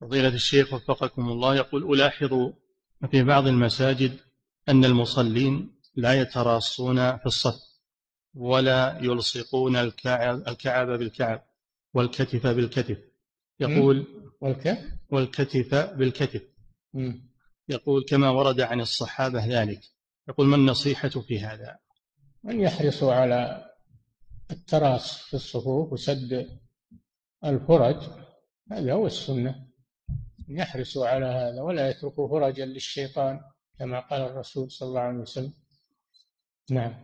فضيلة الشيخ وفقكم الله يقول ألاحظ في بعض المساجد أن المصلين لا يتراصون في الصف ولا يلصقون الكعب, الكعب بالكعب والكتف بالكتف. يقول والكتف والكتف بالكتف. يقول كما ورد عن الصحابة ذلك. يقول ما النصيحة في هذا؟ أن يحرصوا على التراص في الصفوف وسد الفرج هذا هو السنة. يحرصوا على هذا ولا يتركوا فرجا للشيطان كما قال الرسول صلى الله عليه وسلم. نعم.